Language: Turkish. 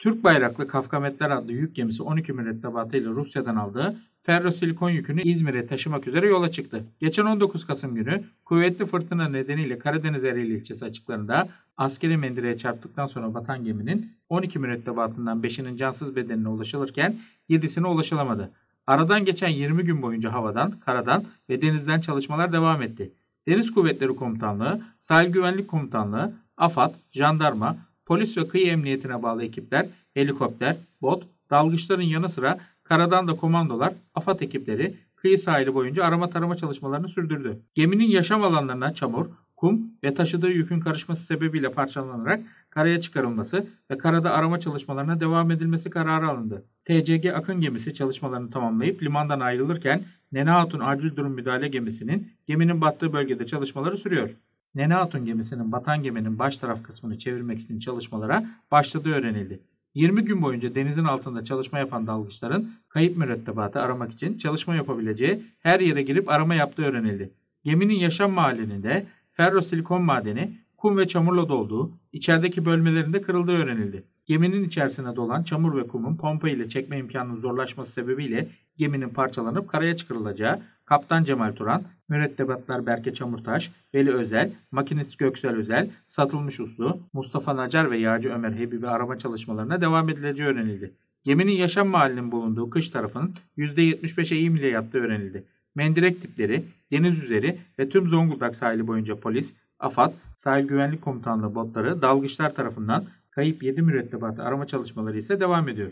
Türk bayraklı Kafkametler adlı yük gemisi 12 mürettebatıyla Rusya'dan aldığı ferrosilikon yükünü İzmir'e taşımak üzere yola çıktı. Geçen 19 Kasım günü kuvvetli fırtına nedeniyle Karadeniz Ereğli ilçesi açıklarında askeri mendireye çarptıktan sonra batan geminin 12 mürettebatından 5'inin cansız bedenine ulaşılırken 7'sine ulaşılamadı. Aradan geçen 20 gün boyunca havadan, karadan ve denizden çalışmalar devam etti. Deniz Kuvvetleri Komutanlığı, Sahil Güvenlik Komutanlığı, AFAD, jandarma, polis ve kıyı emniyetine bağlı ekipler, helikopter, bot, dalgıçların yanı sıra karadan da komandolar, AFAD ekipleri kıyı sahili boyunca arama tarama çalışmalarını sürdürdü. Geminin yaşam alanlarına çamur, kum ve taşıdığı yükün karışması sebebiyle parçalanarak karaya çıkarılması ve karada arama çalışmalarına devam edilmesi kararı alındı. TCG Akın gemisi çalışmalarını tamamlayıp limandan ayrılırken Nene Hatun Acil Durum Müdahale gemisinin geminin battığı bölgede çalışmaları sürüyor. Nene Hatun gemisinin batan geminin baş taraf kısmını çevirmek için çalışmalara başladığı öğrenildi. 20 gün boyunca denizin altında çalışma yapan dalgıçların kayıp mürettebatı aramak için çalışma yapabileceği her yere girip arama yaptığı öğrenildi. Geminin yaşam mahallinde ferrosilikon madeni kum ve çamurla dolduğu, içerideki bölmelerinde kırıldığı öğrenildi. Geminin içerisine dolan çamur ve kumun pompa ile çekme imkanının zorlaşması sebebiyle geminin parçalanıp karaya çıkarılacağı Kaptan Cemal Turan, mürettebatlar Berke Çamurtaş, Veli Özel, makinist Göksel Özel, Satılmış Uslu, Mustafa Nacar ve Yağcı Ömer Hebibi arama çalışmalarına devam edileceği öğrenildi. Geminin yaşam mahallinin bulunduğu kış tarafının %75 eğim ile yattığı öğrenildi. Mendirek tipleri, deniz üzeri ve tüm Zonguldak sahili boyunca polis, AFAD, Sahil Güvenlik Komutanlığı botları dalgıçlar tarafından kayıp 7 mürettebatı arama çalışmaları ise devam ediyor.